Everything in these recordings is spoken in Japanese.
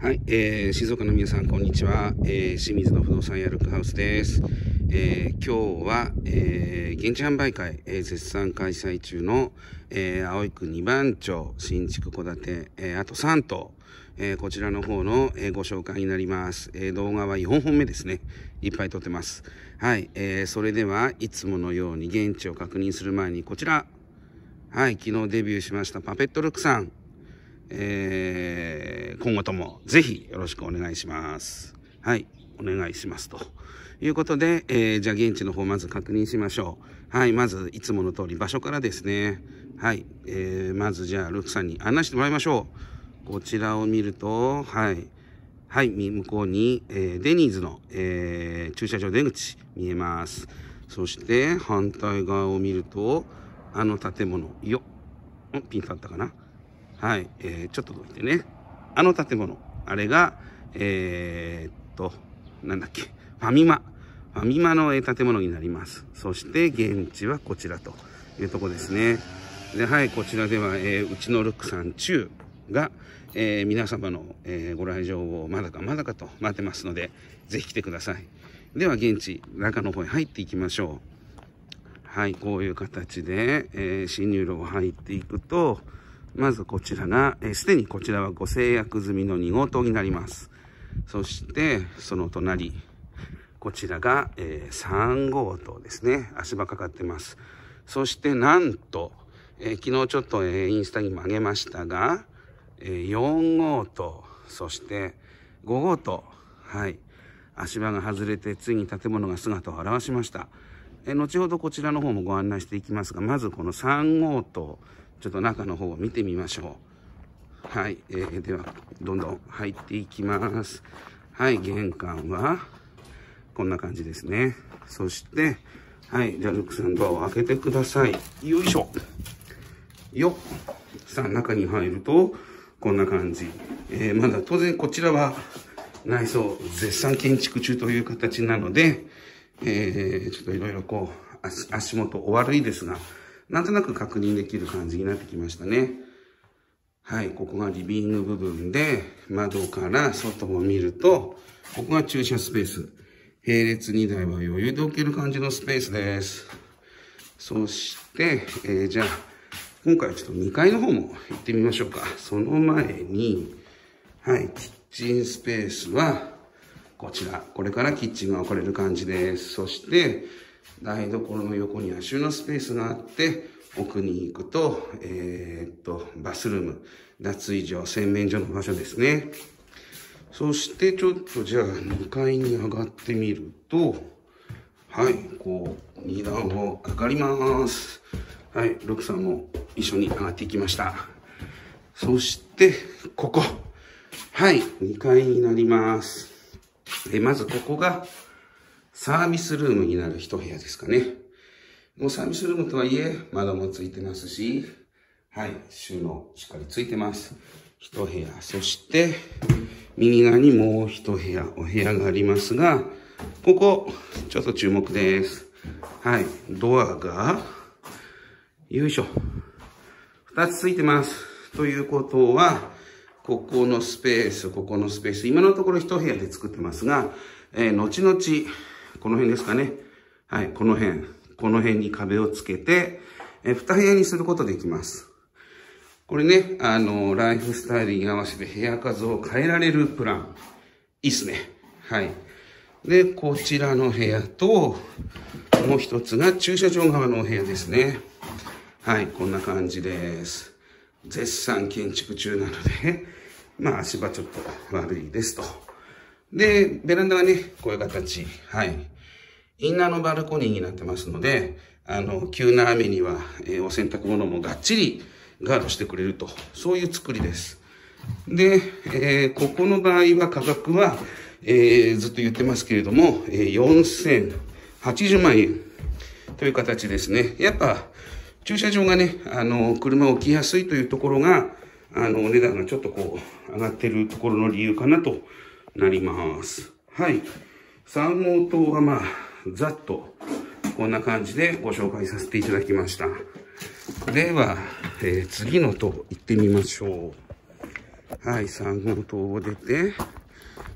はい、えー、静岡の皆さん、こんにちは。えー、清水の不動産やルックハウスです。えー、今日は、えー、現地販売会、えー、絶賛開催中の、えー、青井区2番町、新築戸建て、えー、あと3棟、えー、こちらの方の、えー、ご紹介になります。えー、動画は4本目ですね。いっぱい撮ってます。はい、えー、それではいつものように現地を確認する前にこちら。はい、昨日デビューしましたパペットルックさん。えー、今後ともぜひよろしくお願いします。はい、お願いしますと。いうことで、えー、じゃあ現地の方まず確認しましょう。はい、まずいつもの通り場所からですね。はい、えー、まずじゃあルクさんに案内してもらいましょう。こちらを見ると、はい、はい、向こうに、えー、デニーズの、えー、駐車場出口見えます。そして反対側を見ると、あの建物、よっ、ピンとあったかなはい、えー、ちょっとどいてね。あの建物、あれが、えー、っと、なんだっけ、ファミマ。ファミマの建物になります。そして現地はこちらというとこですね。で、はい、こちらでは、えー、うちのルックさん中が、えー、皆様の、えー、ご来場をまだかまだかと待ってますので、ぜひ来てください。では、現地、中の方へ入っていきましょう。はい、こういう形で、えー、侵入路を入っていくと、まずこちらが、す、えー、で、にこちらはご制約済みの2号棟になります。そして、その隣、こちらが、えー、3号棟ですね。足場かかってます。そしてなんと、えー、昨日ちょっと、えー、インスタにも上げましたが、えー、4号棟、そして5号棟、はい。足場が外れてついに建物が姿を現しました。えー、後ほどこちらの方もご案内していきますが、まずこの3号棟、ちょっと中の方を見てみましょう。はい、えー、では、どんどん入っていきます。はい、玄関は、こんな感じですね。そして、はい、じゃあ、ルックさんドアを開けてください。よいしょ。よっ。さあ、中に入ると、こんな感じ。えー、まだ当然こちらは内装絶賛建築中という形なので、えー、ちょっといろいろこう足、足元お悪いですが、なんとなく確認できる感じになってきましたね。はい、ここがリビング部分で、窓から外を見ると、ここが駐車スペース。並列2台は余裕で置ける感じのスペースです。そして、えー、じゃあ、今回ちょっと2階の方も行ってみましょうか。その前に、はい、キッチンスペースは、こちら。これからキッチンが置かれる感じです。そして、台所の横には収納スペースがあって、奥に行くと、えー、っと、バスルーム、脱衣所、洗面所の場所ですね。そしてちょっとじゃあ2階に上がってみると、はい、こう、2段を上がります。はい、ルクさんも一緒に上がっていきました。そして、ここ。はい、2階になります。で、まずここが、サービスルームになる一部屋ですかね。もうサービスルームとはいえ、窓もついてますし、はい、収納しっかりついてます。一部屋。そして、右側にもう一部屋、お部屋がありますが、ここ、ちょっと注目です。はい、ドアが、よいしょ。二つついてます。ということは、ここのスペース、ここのスペース、今のところ一部屋で作ってますが、えー、後々、この辺ですかね。はい、この辺。この辺に壁をつけて、え二部屋にすることできます。これね、あの、ライフスタイルに合わせて部屋数を変えられるプラン。いいっすね。はい。で、こちらの部屋と、もう一つが駐車場側のお部屋ですね。はい、こんな感じです。絶賛建築中なので、まあ足場ちょっと悪いですと。で、ベランダはね、こういう形。はい。インナーのバルコニーになってますので、あの、急な雨には、えー、お洗濯物もがっちりガードしてくれると。そういう作りです。で、えー、ここの場合は価格は、えー、ずっと言ってますけれども、えー、4080万円という形ですね。やっぱ、駐車場がね、あの、車を置きやすいというところが、あの、お値段がちょっとこう、上がってるところの理由かなとなります。はい。3号棟はまあ、ざっとこんな感じでご紹介させていただきました。では、えー、次の棟行ってみましょう。はい、3号棟を出て、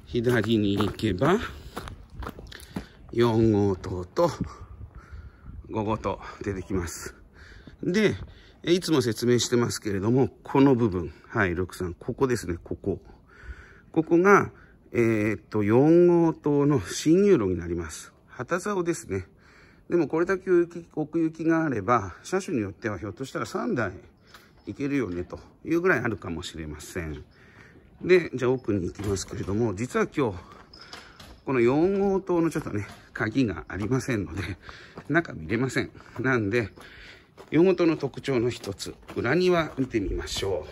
左に行けば、4号棟と5号棟出てきます。で、いつも説明してますけれども、この部分、はい、63、ここですね、ここ。ここが、えー、っと、4号棟の進入路になります。旗竿ですね。でもこれだけ奥行きがあれば、車種によってはひょっとしたら3台いけるよねというぐらいあるかもしれません。で、じゃあ奥に行きますけれども、実は今日、この4号棟のちょっとね、鍵がありませんので、中見れません。なんで、4号棟の特徴の一つ、裏庭見てみましょ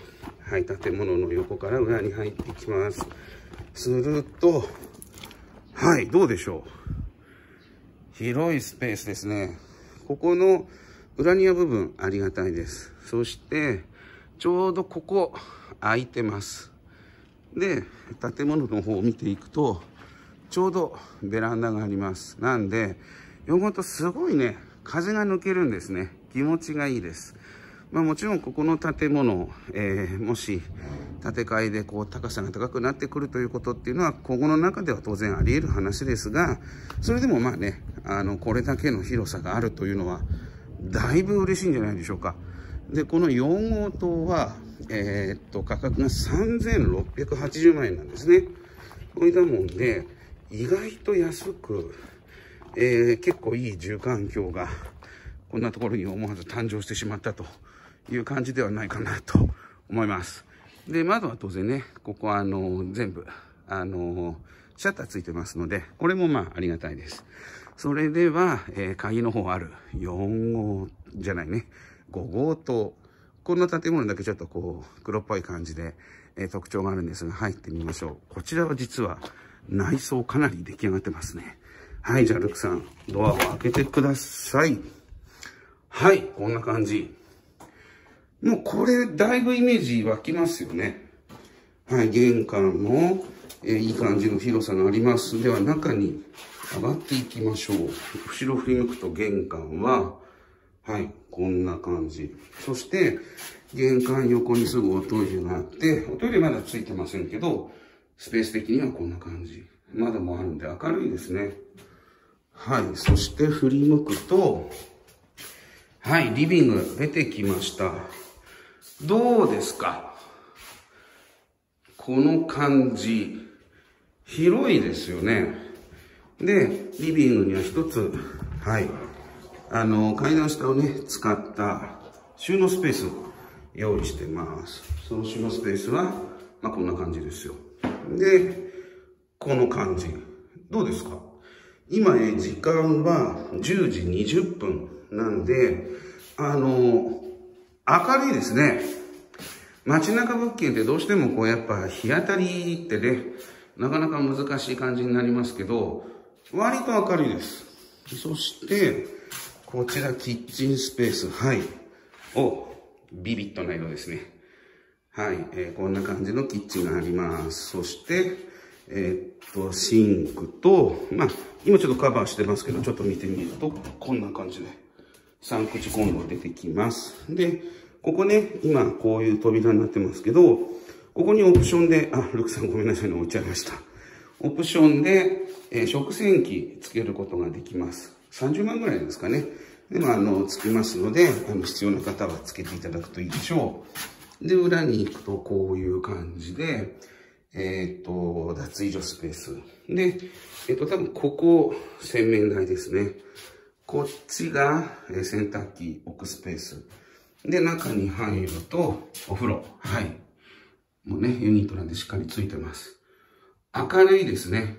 う。はい、建物の横から裏に入っていきます。すると、はい、どうでしょう？広いスペースですね。ここの裏庭部分ありがたいです。そして、ちょうどここ空いてます。で、建物の方を見ていくと、ちょうどベランダがあります。なんで、読むとすごいね、風が抜けるんですね。気持ちがいいです。まあもちろんここの建物、えー、もし建て替えでこう高さが高くなってくるということっていうのは今後の中では当然あり得る話ですが、それでもまあね、あの、これだけの広さがあるというのは、だいぶ嬉しいんじゃないでしょうか。で、この4号棟は、えー、っと、価格が3680万円なんですね。こいったもんで、意外と安く、えー、結構いい住環境が、こんなところに思わず誕生してしまったという感じではないかなと思います。で、窓は当然ね、ここはあの、全部、あの、シャッターついてますので、これもまあありがたいです。それでは、えー、鍵の方ある4号じゃないね、5号棟。この建物だけちょっとこう、黒っぽい感じで、えー、特徴があるんですが、入ってみましょう。こちらは実は内装かなり出来上がってますね。はい、じゃあルクさん、ドアを開けてください。はい、こんな感じ。もうこれ、だいぶイメージ湧きますよね。はい、玄関も、えー、いい感じの広さがあります。では中に上がっていきましょう。後ろ振り向くと玄関は、はい、こんな感じ。そして、玄関横にすぐおトイレがあって、おトイレまだついてませんけど、スペース的にはこんな感じ。窓もあるんで明るいですね。はい。そして振り向くと、はい、リビング出てきました。どうですか？この感じ。広いですよね。で、リビングには一つ、はい。あの、階段下をね、使った収納スペース用意してます。その収納スペースは、まあ、こんな感じですよ。で、この感じ。どうですか？今ね、時間は10時20分なんで、あの、明るいですね。街中物件ってどうしてもこうやっぱ日当たりってね、なかなか難しい感じになりますけど、割と明るいです。そして、こちらキッチンスペース、はい。お、ビビットな色ですね。はい、えー、こんな感じのキッチンがあります。そして、えー、っと、シンクと、まあ、今ちょっとカバーしてますけど、ちょっと見てみると、こんな感じで、3口コンロ出てきます。で、ここね、今こういう扉になってますけど、ここにオプションで、あ、ルクさんごめんなさいね、置いちゃいました。オプションで、えー、食洗機つけることができます。30万ぐらいですかね。でも、あの、つきますので、あの、必要な方はつけていただくといいでしょう。で、裏に行くとこういう感じで、えっ、と、脱衣所スペース。で、えっ、ー、と、多分ここ、洗面台ですね。こっちが、え洗濯機置くスペース。で、中に入ると、お風呂。はい。もうね、ユニットなんでしっかりついてます。明るいですね。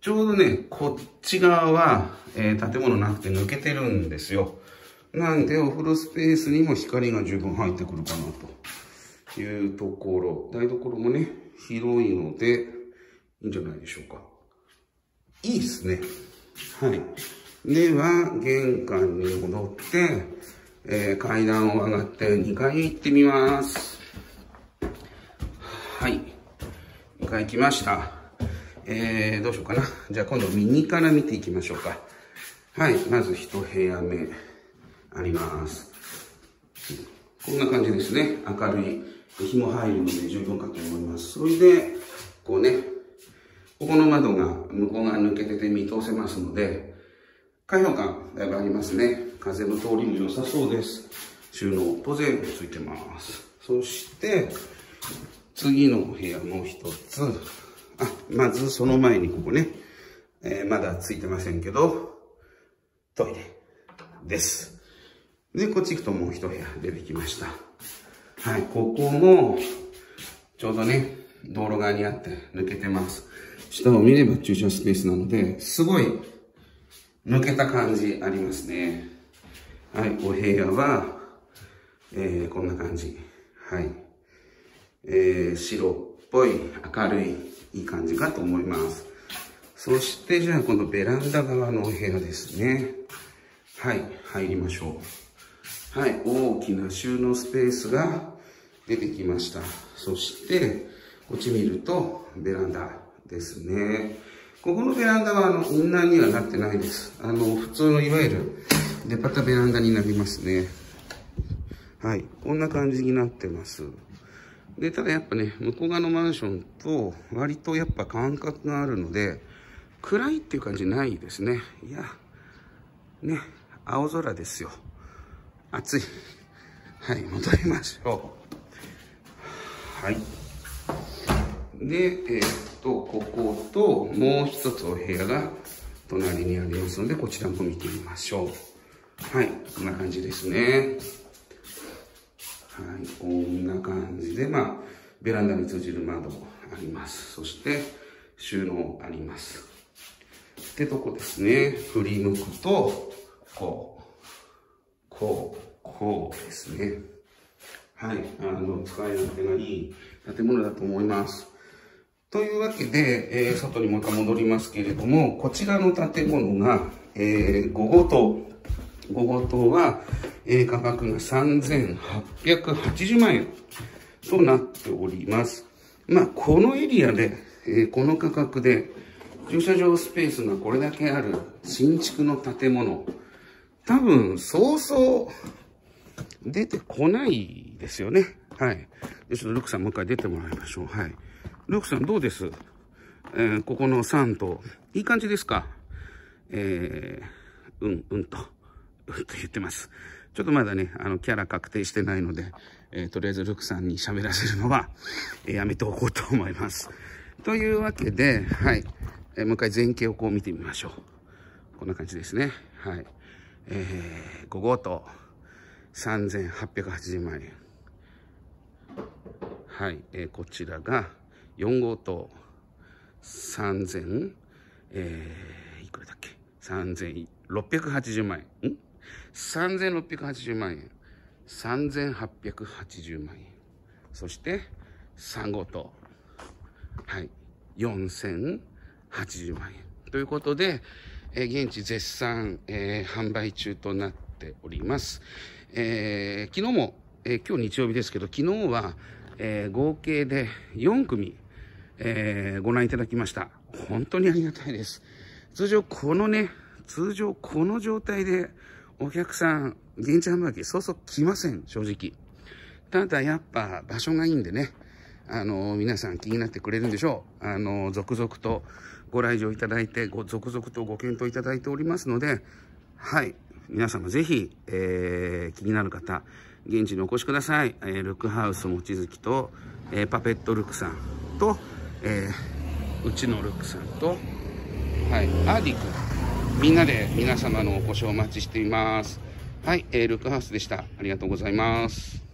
ちょうどね、こっち側は、えー、建物なくて抜けてるんですよ。なんで、お風呂スペースにも光が十分入ってくるかなと。いうところ。台所もね、広いので、いいんじゃないでしょうか。いいですね。はい。では、玄関に戻って、えー、階段を上がって2階へ行ってみます。はい。2階来ました。えー、どうしようかな。じゃあ今度右から見ていきましょうか。はい。まず1部屋目あります。こんな感じですね。明るい日も入るので十分かと思います。それで、こうね、ここの窓が向こう側抜けてて見通せますので、開放感だいぶありますね。風の通りも良さそうです。収納当然ついてます。そして、次の部屋もう一つ。あ、まずその前にここね、えー、まだついてませんけど、トイレです。で、こっち行くともう一部屋出てきました。はい、ここも、ちょうどね、道路側にあって抜けてます。下を見れば駐車スペースなので、すごい抜けた感じありますね。はい、お部屋は、えー、こんな感じ。はい。えー、白っぽい、明るい、いい感じかと思います。そして、じゃあ、このベランダ側のお部屋ですね。はい、入りましょう。はい、大きな収納スペースが出てきました。そして、こっち見ると、ベランダですね。ここのベランダは、あの、インナーにはなってないです。あの、普通のいわゆる、デパタベランダになりますね。はい、こんな感じになってます。で、ただやっぱね、向こう側のマンションと割とやっぱ感覚があるので、暗いっていう感じないですね。いや、ね、青空ですよ。暑い。はい、戻りましょう。はい。で、えー、っと、ここと、もう一つお部屋が隣にありますので、こちらも見てみましょう。はい、こんな感じですね。はい、こんな感じで、まあ、ベランダに通じる窓あります。そして、収納あります。ってとこですね。振り向くと、こう、こう、こうですね。はい、あの、使い勝手がいい建物だと思います。というわけで、えー、外にもう一回戻りますけれども、こちらの建物が、えー、5号棟。5号棟は、えー、価格が3880万円となっております。まあ、このエリアで、えー、この価格で、駐車場スペースがこれだけある新築の建物、多分、そうそう出てこないですよね。はい。ちょっとルクさんもう一回出てもらいましょう。はい。ルクさんどうです？えー、ここの3と、いい感じですか？えー、うん、うんと言ってます。ちょっとまだね、あの、キャラ確定してないので、えー、とりあえずルクさんに喋らせるのは、えー、やめておこうと思います。というわけで、はい。えー、もう一回前景をこう見てみましょう。こんな感じですね。はい。えー、5号と3880万円。はい。えー、こちらが4号と3000、えー、いくらだっけ ?3680 万円。ん？3680万円。3880万円。そして、3号と、はい、4080万円。ということで、えー、現地絶賛、えー、販売中となっております。えー、昨日も、えー、今日日曜日ですけど、昨日は、えー、合計で4組、えー、ご覧いただきました。本当にありがたいです。通常このね、通常この状態でお客さん、現地販売機、そうそう来ません、正直。ただやっぱ場所がいいんでね、あの、皆さん気になってくれるんでしょう。あの、続々とご来場いただいて、ご続々とご検討いただいておりますので、はい。皆様ぜひ、えー、気になる方、現地にお越しください。えー、ルックハウス望月と、えー、パペットルックさんと、えー、うちのルックさんと、はい、アーディ君。みんなで皆様のお越しをお待ちしています。はい、えー、ルックハウスでした。ありがとうございます。